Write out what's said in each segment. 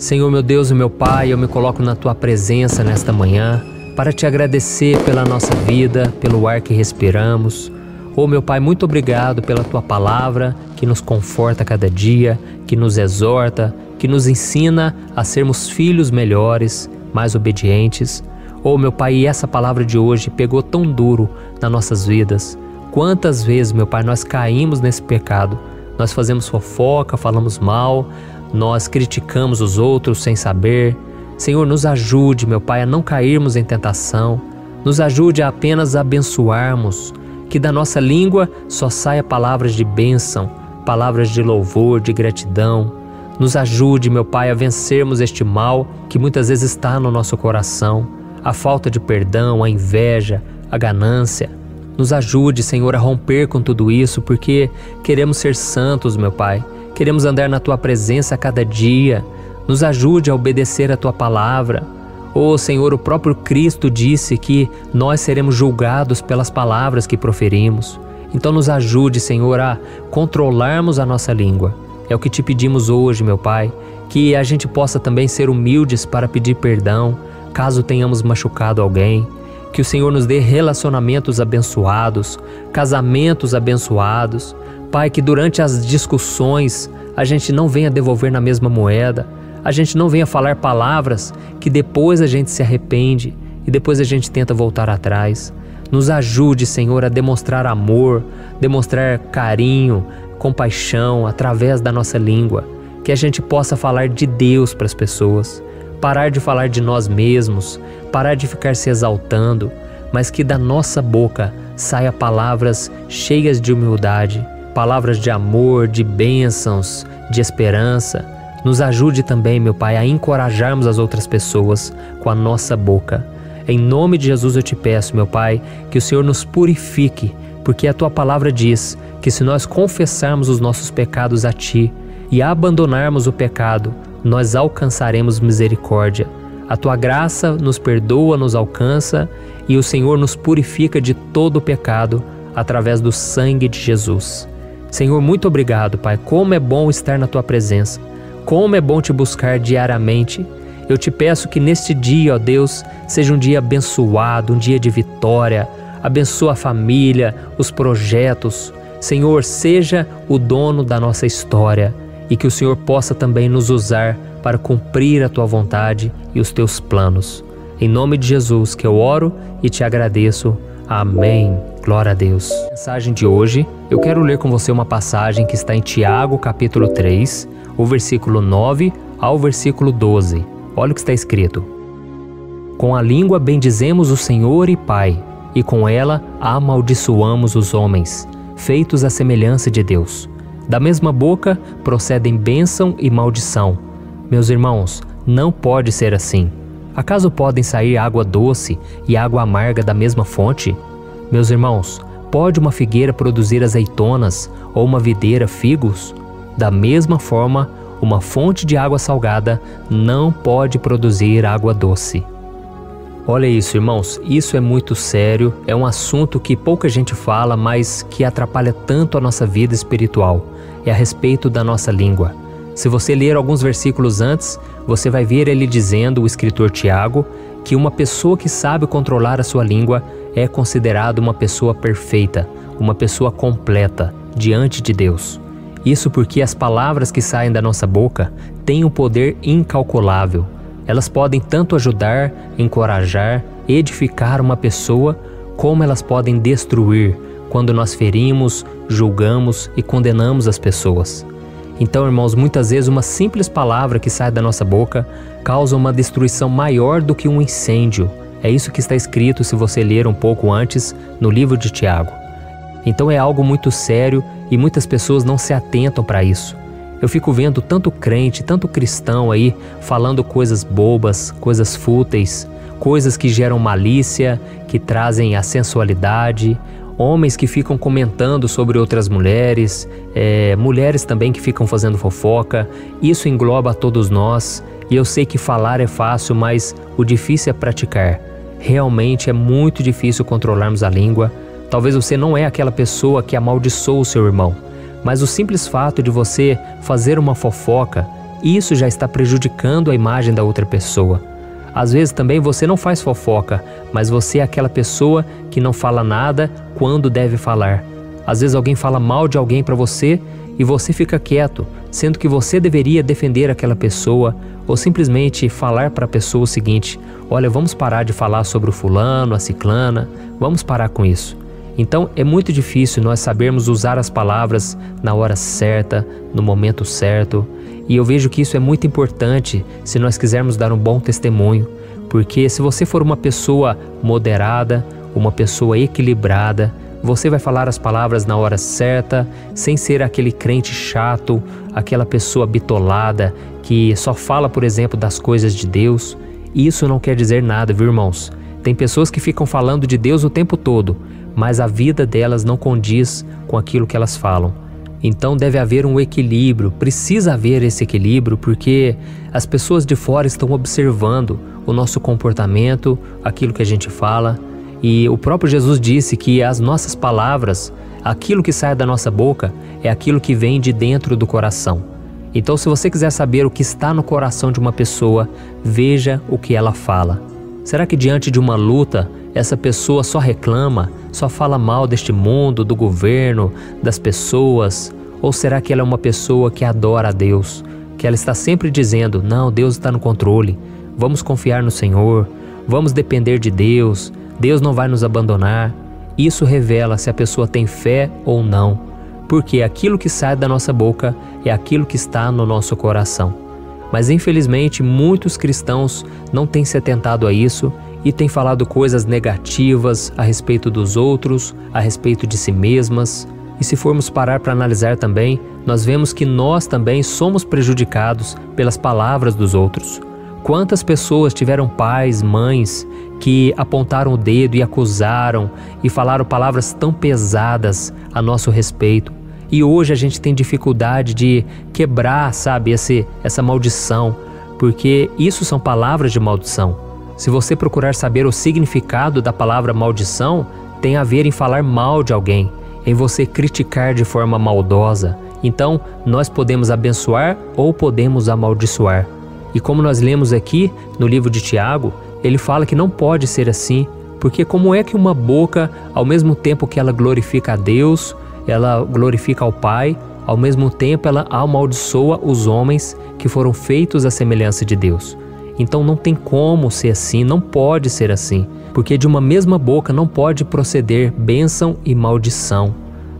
Senhor meu Deus e meu Pai, eu me coloco na tua presença nesta manhã para te agradecer pela nossa vida, pelo ar que respiramos. Oh, meu Pai, muito obrigado pela tua palavra que nos conforta cada dia, que nos exorta, que nos ensina a sermos filhos melhores, mais obedientes. Oh, meu Pai, e essa palavra de hoje pegou tão duro nas nossas vidas. Quantas vezes, meu Pai, nós caímos nesse pecado? Nós fazemos fofoca, falamos mal, nós criticamos os outros sem saber. Senhor, nos ajude, meu Pai, a não cairmos em tentação. Nos ajude a apenas abençoarmos. Que da nossa língua só saia palavras de bênção, palavras de louvor, de gratidão. Nos ajude, meu Pai, a vencermos este mal que muitas vezes está no nosso coração, a falta de perdão, a inveja, a ganância. Nos ajude, Senhor, a romper com tudo isso, porque queremos ser santos, meu Pai. Queremos andar na tua presença a cada dia. Nos ajude a obedecer a tua palavra. Oh Senhor, o próprio Cristo disse que nós seremos julgados pelas palavras que proferimos. Então nos ajude, Senhor, a controlarmos a nossa língua. É o que te pedimos hoje, meu Pai, que a gente possa também ser humildes para pedir perdão caso tenhamos machucado alguém. Que o Senhor nos dê relacionamentos abençoados, casamentos abençoados, Pai, que durante as discussões a gente não venha devolver na mesma moeda, a gente não venha falar palavras que depois a gente se arrepende e depois a gente tenta voltar atrás. Nos ajude, Senhor, a demonstrar amor, demonstrar carinho, compaixão através da nossa língua, que a gente possa falar de Deus para as pessoas, parar de falar de nós mesmos, parar de ficar se exaltando, mas que da nossa boca saia palavras cheias de humildade palavras de amor, de bênçãos, de esperança. Nos ajude também, meu Pai, a encorajarmos as outras pessoas com a nossa boca. Em nome de Jesus eu te peço, meu Pai, que o Senhor nos purifique, porque a tua palavra diz que se nós confessarmos os nossos pecados a ti e abandonarmos o pecado, nós alcançaremos misericórdia. A tua graça nos perdoa, nos alcança e o Senhor nos purifica de todo o pecado através do sangue de Jesus. Senhor, muito obrigado, Pai. Como é bom estar na tua presença. Como é bom te buscar diariamente. Eu te peço que neste dia, ó Deus, seja um dia abençoado, um dia de vitória. Abençoa a família, os projetos. Senhor, seja o dono da nossa história e que o Senhor possa também nos usar para cumprir a tua vontade e os teus planos. Em nome de Jesus que eu oro e te agradeço. Amém. Glória a Deus. Na mensagem de hoje, eu quero ler com você uma passagem que está em Tiago, capítulo 3, o versículo 9 ao versículo 12. Olha o que está escrito: Com a língua bendizemos o Senhor e Pai, e com ela amaldiçoamos os homens, feitos à semelhança de Deus. Da mesma boca procedem bênção e maldição. Meus irmãos, não pode ser assim. Acaso podem sair água doce e água amarga da mesma fonte? Meus irmãos, pode uma figueira produzir azeitonas ou uma videira figos? Da mesma forma, uma fonte de água salgada não pode produzir água doce. Olha isso, irmãos, isso é muito sério, é um assunto que pouca gente fala, mas que atrapalha tanto a nossa vida espiritual. É a respeito da nossa língua. Se você ler alguns versículos antes, você vai ver ele dizendo, o escritor Tiago, que uma pessoa que sabe controlar a sua língua é considerada uma pessoa perfeita, uma pessoa completa diante de Deus. Isso porque as palavras que saem da nossa boca têm um poder incalculável. Elas podem tanto ajudar, encorajar, edificar uma pessoa, como elas podem destruir quando nós ferimos, julgamos e condenamos as pessoas. Então, irmãos, muitas vezes uma simples palavra que sai da nossa boca causa uma destruição maior do que um incêndio. É isso que está escrito se você ler um pouco antes no livro de Tiago. Então é algo muito sério e muitas pessoas não se atentam para isso. Eu fico vendo tanto crente, tanto cristão aí falando coisas bobas, coisas fúteis, coisas que geram malícia, que trazem a sensualidade, homens que ficam comentando sobre outras mulheres, é, mulheres também que ficam fazendo fofoca. Isso engloba a todos nós. E eu sei que falar é fácil, mas o difícil é praticar. Realmente é muito difícil controlarmos a língua. Talvez você não é aquela pessoa que amaldiçoa o seu irmão, mas o simples fato de você fazer uma fofoca, isso já está prejudicando a imagem da outra pessoa. Às vezes também você não faz fofoca, mas você é aquela pessoa que não fala nada quando deve falar. Às vezes alguém fala mal de alguém para você e você fica quieto, sendo que você deveria defender aquela pessoa ou simplesmente falar para a pessoa o seguinte: olha, vamos parar de falar sobre o fulano, a ciclana, vamos parar com isso. Então é muito difícil nós sabermos usar as palavras na hora certa, no momento certo. E eu vejo que isso é muito importante se nós quisermos dar um bom testemunho, porque se você for uma pessoa moderada, uma pessoa equilibrada, você vai falar as palavras na hora certa, sem ser aquele crente chato, aquela pessoa bitolada que só fala, por exemplo, das coisas de Deus. Isso não quer dizer nada, viu, irmãos? Tem pessoas que ficam falando de Deus o tempo todo, mas a vida delas não condiz com aquilo que elas falam. Então deve haver um equilíbrio, precisa haver esse equilíbrio porque as pessoas de fora estão observando o nosso comportamento, aquilo que a gente fala, e o próprio Jesus disse que as nossas palavras, aquilo que sai da nossa boca, é aquilo que vem de dentro do coração. Então, se você quiser saber o que está no coração de uma pessoa, veja o que ela fala. Será que diante de uma luta, essa pessoa só reclama, só fala mal deste mundo, do governo, das pessoas? Ou será que ela é uma pessoa que adora a Deus? Que ela está sempre dizendo: Não, Deus está no controle, vamos confiar no Senhor, vamos depender de Deus, Deus não vai nos abandonar. Isso revela se a pessoa tem fé ou não, porque aquilo que sai da nossa boca é aquilo que está no nosso coração. Mas infelizmente muitos cristãos não têm se atentado a isso e tem falado coisas negativas a respeito dos outros, a respeito de si mesmas. E se formos parar para analisar também, nós vemos que nós também somos prejudicados pelas palavras dos outros. Quantas pessoas tiveram pais, mães que apontaram o dedo e acusaram e falaram palavras tão pesadas a nosso respeito? E hoje a gente tem dificuldade de quebrar, sabe, esse, essa maldição, porque isso são palavras de maldição. Se você procurar saber o significado da palavra maldição, tem a ver em falar mal de alguém, em você criticar de forma maldosa. Então, nós podemos abençoar ou podemos amaldiçoar. E como nós lemos aqui no livro de Tiago, ele fala que não pode ser assim, porque como é que uma boca, ao mesmo tempo que ela glorifica a Deus, ela glorifica ao Pai, ao mesmo tempo ela amaldiçoa os homens que foram feitos à semelhança de Deus. Então não tem como ser assim, não pode ser assim, porque de uma mesma boca não pode proceder bênção e maldição.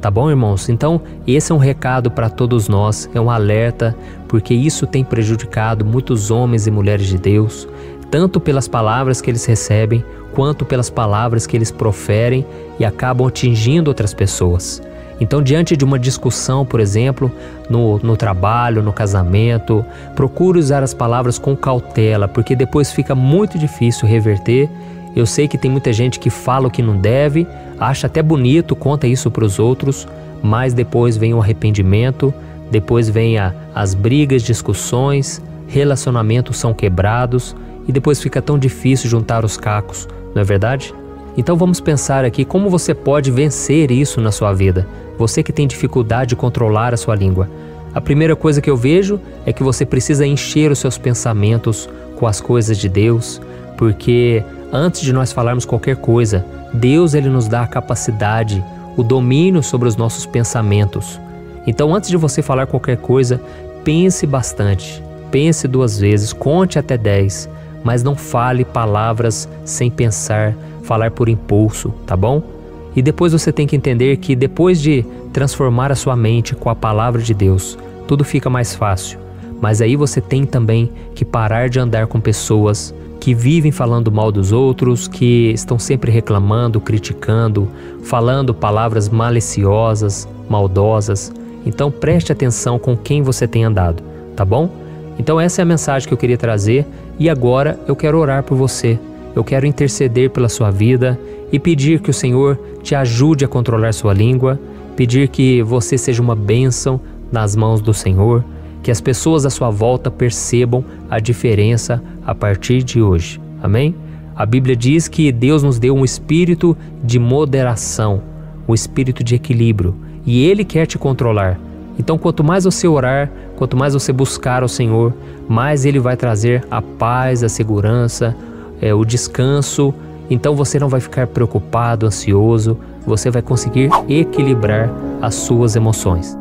Tá bom, irmãos? Então, esse é um recado para todos nós, é um alerta, porque isso tem prejudicado muitos homens e mulheres de Deus, tanto pelas palavras que eles recebem, quanto pelas palavras que eles proferem e acabam atingindo outras pessoas. Então, diante de uma discussão, por exemplo, no, no trabalho, no casamento, procure usar as palavras com cautela, porque depois fica muito difícil reverter. Eu sei que tem muita gente que fala o que não deve, acha até bonito, conta isso para os outros, mas depois vem o arrependimento, depois vem a, as brigas, discussões, relacionamentos são quebrados e depois fica tão difícil juntar os cacos, não é verdade? Então vamos pensar aqui como você pode vencer isso na sua vida. Você que tem dificuldade de controlar a sua língua. A primeira coisa que eu vejo é que você precisa encher os seus pensamentos com as coisas de Deus, porque antes de nós falarmos qualquer coisa, Deus ele nos dá a capacidade, o domínio sobre os nossos pensamentos. Então, antes de você falar qualquer coisa, pense bastante. Pense duas vezes, conte até dez, mas não fale palavras sem pensar, falar por impulso, tá bom? E depois você tem que entender que depois de transformar a sua mente com a palavra de Deus, tudo fica mais fácil. Mas aí você tem também que parar de andar com pessoas que vivem falando mal dos outros, que estão sempre reclamando, criticando, falando palavras maliciosas, maldosas. Então preste atenção com quem você tem andado, tá bom? Então essa é a mensagem que eu queria trazer e agora eu quero orar por você eu quero interceder pela sua vida e pedir que o Senhor te ajude a controlar sua língua, pedir que você seja uma bênção nas mãos do Senhor, que as pessoas à sua volta percebam a diferença a partir de hoje. Amém? A Bíblia diz que Deus nos deu um espírito de moderação, um espírito de equilíbrio, e Ele quer te controlar. Então, quanto mais você orar, quanto mais você buscar o Senhor, mais Ele vai trazer a paz, a segurança, é, o descanso. Então, você não vai ficar preocupado, ansioso, você vai conseguir equilibrar as suas emoções.